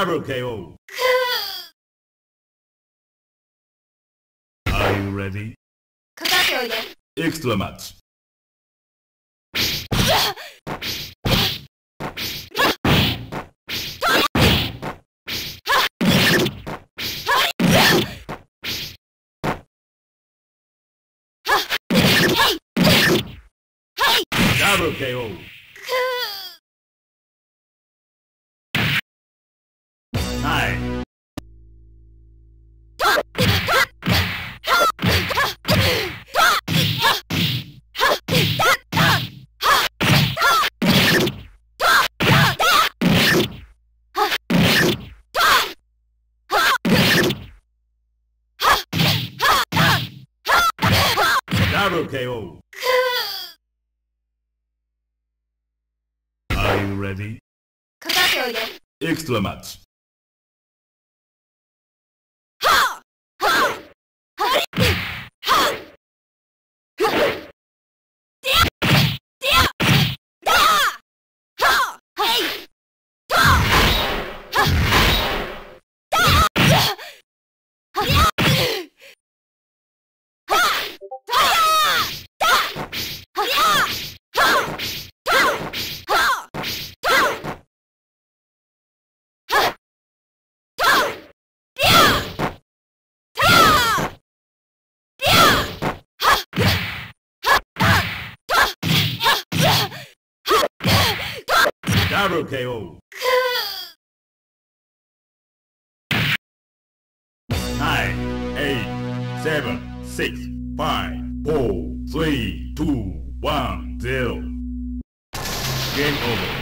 Double KO! Are you ready? Extra match. Double KO. Aye. KO. Are you ready? Extra match. Double KO. Nine, eight, seven, six, five, four, three, two, one, zero. Game over.